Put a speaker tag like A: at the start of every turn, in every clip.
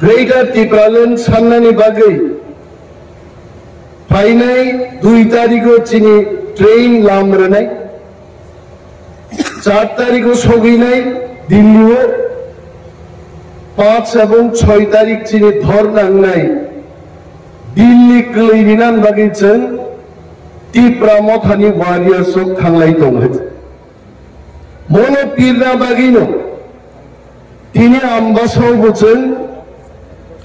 A: Greater કાલન সামনানি বাগে ফাইনাই দুই তারিখও চিনি ট্রেন লামরে নাই, চার তারিখও সগি নাই, দিল্লিও পাঁচ এবং ছয় তারিখ চিনি ধর নাং নাই। দিল্লি কলি বিনান বাগিছেন তিপ্রা মথানি ওয়ারিয়া চোখ থাংলাই দং মনো পীরনা বাগিনো, তিনি আম্বাসাও বলছেন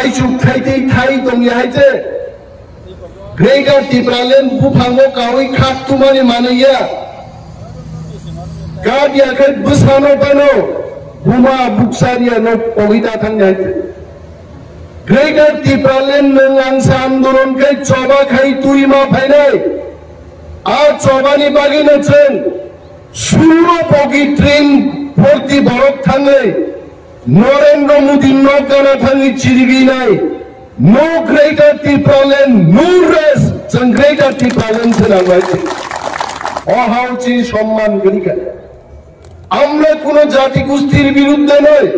A: 하이주 카이데 타이 동야이제 그레이가 디브랄렌 부팡고 가위 카투마니 마느야 가디아 그 부사노 바노 부마 북사리아 노 거기다 당야이제 গ্রেটার টিপালেন নোংলাংসা আন্দোলনকে চবা খাই তুই মা ফাই নাই আর চবানি বাগিনেছেন সুরপকি ট্রেন ভর্তি বরফ Than Narendra Modi no Ganathani Chirivinai, no greater Tipalan, no less than greater Tipalan Sanavati. অহাউচি সম্মান গরিকা আমরা কোন জাতি কুস্তির বিরুদ্ধে নয়।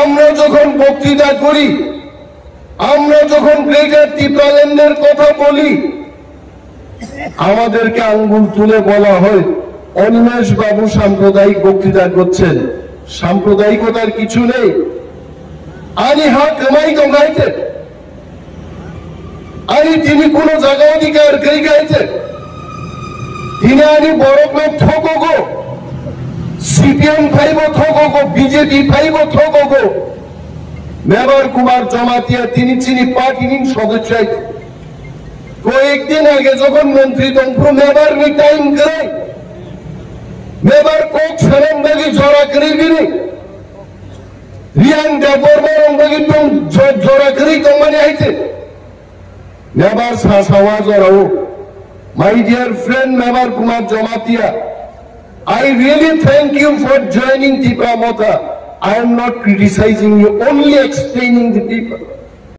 A: আমরা যখন বক্তৃতা করি আমরা যখন গ্রেটার ত্রিপালেন্ডের কথা বলি আমাদেরকে আঙ্গুল তুলে বলা হয় অনিমেষ বাবু সাম্প্রদায়িক বক্তৃতা করছেন। সাম্প্রদায়িকতার কিছু নেই। আনি হা কামাই দঙ্গাইতে আনি তিনি কোন জায়গা অধিকার গই গাইছে তিনি আনি বরফ ঠকো গো। সিপিএম ফাইভ থগো বিজেপি ফাইভ থগো মেবার কুমার জমাতিয়া, তিনি চিনি পার্টির সদস্য। কয়েকদিন আগে যখন মন্ত্রী তন্ত্র মেবার টাইম করে মেবার কোক সারাম বাগি জড়া করে ডাবর মারং বাগি টং জড়া করে কমানি আইছে মেবার সাসাওয়া my my dear friend kumar Kumar Jamatia I really thank you for joining Tipa Mota. I am not criticizing you, only explaining the people.